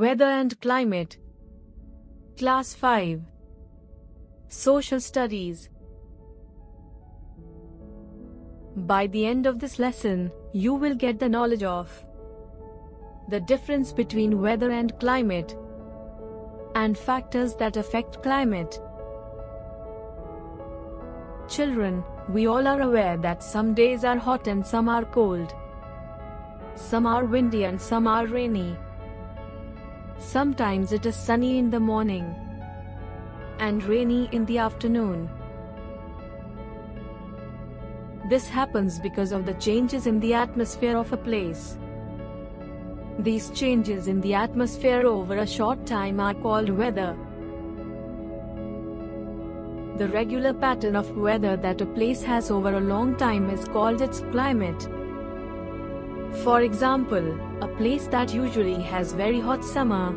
Weather and Climate Class 5 Social Studies By the end of this lesson, you will get the knowledge of the difference between weather and climate and factors that affect climate. Children, we all are aware that some days are hot and some are cold. Some are windy and some are rainy. Sometimes it is sunny in the morning and rainy in the afternoon. This happens because of the changes in the atmosphere of a place. These changes in the atmosphere over a short time are called weather. The regular pattern of weather that a place has over a long time is called its climate. For example, a place that usually has very hot summer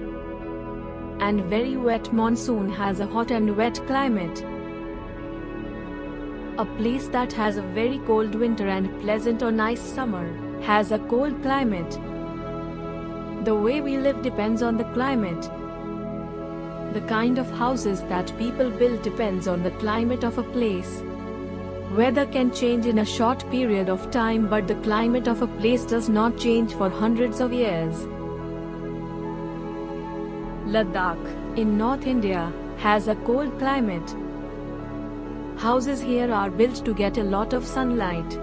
and very wet monsoon has a hot and wet climate. A place that has a very cold winter and pleasant or nice summer has a cold climate. The way we live depends on the climate. The kind of houses that people build depends on the climate of a place. Weather can change in a short period of time but the climate of a place does not change for hundreds of years. Ladakh, in North India, has a cold climate. Houses here are built to get a lot of sunlight.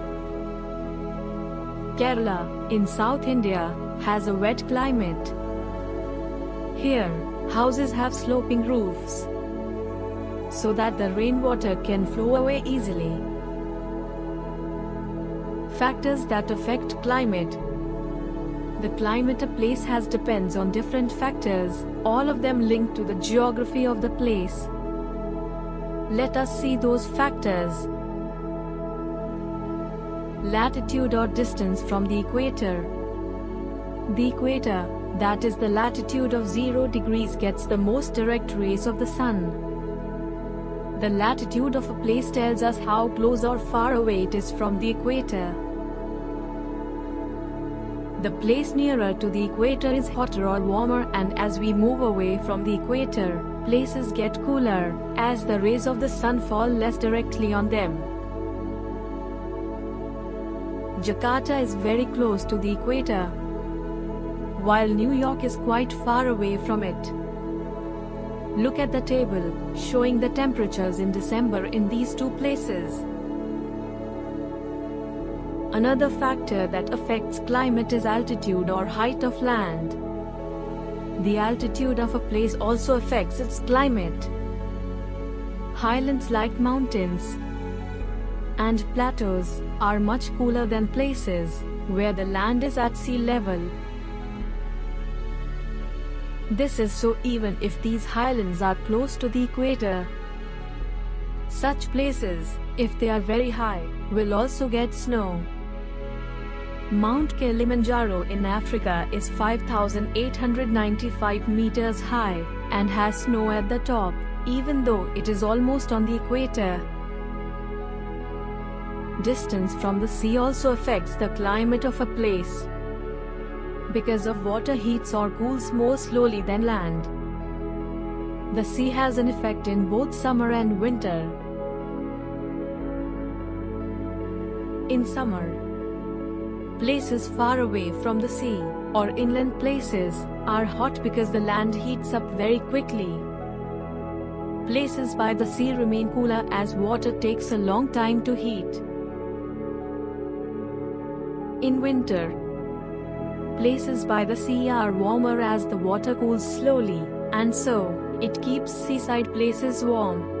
Kerala, in South India, has a wet climate. Here, houses have sloping roofs so that the rainwater can flow away easily. Factors that affect climate The climate a place has depends on different factors, all of them linked to the geography of the place. Let us see those factors. Latitude or distance from the equator. The equator, that is the latitude of 0 degrees gets the most direct rays of the sun. The latitude of a place tells us how close or far away it is from the equator. The place nearer to the equator is hotter or warmer and as we move away from the equator, places get cooler, as the rays of the sun fall less directly on them. Jakarta is very close to the equator, while New York is quite far away from it. Look at the table, showing the temperatures in December in these two places. Another factor that affects climate is altitude or height of land. The altitude of a place also affects its climate. Highlands like mountains and plateaus are much cooler than places where the land is at sea level. This is so even if these highlands are close to the equator. Such places, if they are very high, will also get snow. Mount Kilimanjaro in Africa is 5,895 meters high and has snow at the top, even though it is almost on the equator. Distance from the sea also affects the climate of a place because of water heats or cools more slowly than land. The sea has an effect in both summer and winter. In summer, places far away from the sea, or inland places, are hot because the land heats up very quickly. Places by the sea remain cooler as water takes a long time to heat. In winter, places by the sea are warmer as the water cools slowly, and so, it keeps seaside places warm.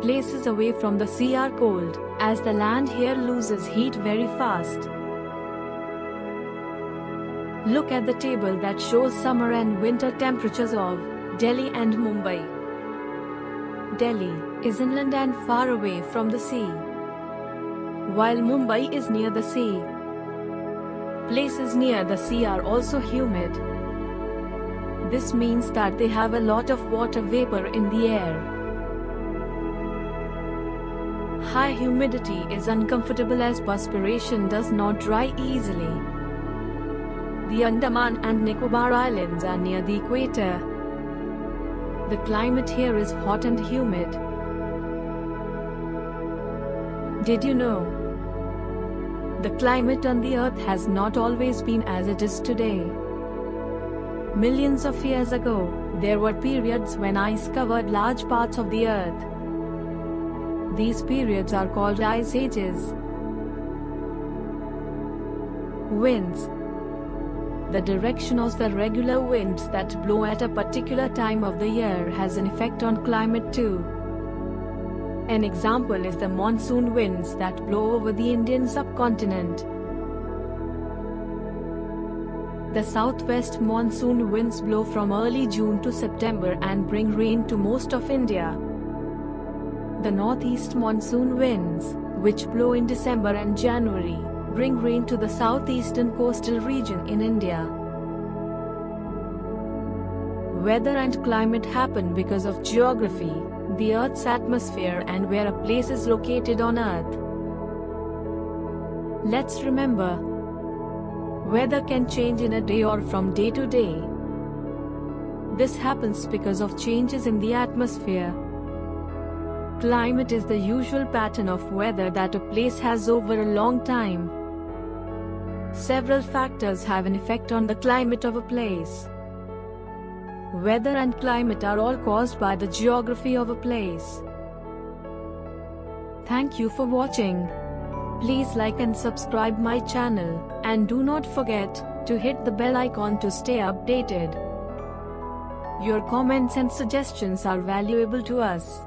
Places away from the sea are cold, as the land here loses heat very fast. Look at the table that shows summer and winter temperatures of Delhi and Mumbai. Delhi is inland and far away from the sea, while Mumbai is near the sea. Places near the sea are also humid. This means that they have a lot of water vapor in the air. High humidity is uncomfortable as perspiration does not dry easily. The Andaman and Nicobar Islands are near the equator. The climate here is hot and humid. Did you know? The climate on the earth has not always been as it is today. Millions of years ago, there were periods when ice covered large parts of the earth. These periods are called ice ages. Winds The direction of the regular winds that blow at a particular time of the year has an effect on climate too. An example is the monsoon winds that blow over the Indian subcontinent. The southwest monsoon winds blow from early June to September and bring rain to most of India. The northeast monsoon winds, which blow in December and January, bring rain to the southeastern coastal region in India. Weather and climate happen because of geography, the Earth's atmosphere and where a place is located on Earth. Let's remember, Weather can change in a day or from day to day. This happens because of changes in the atmosphere. Climate is the usual pattern of weather that a place has over a long time. Several factors have an effect on the climate of a place. Weather and climate are all caused by the geography of a place. Thank you for watching. Please like and subscribe my channel, and do not forget to hit the bell icon to stay updated. Your comments and suggestions are valuable to us.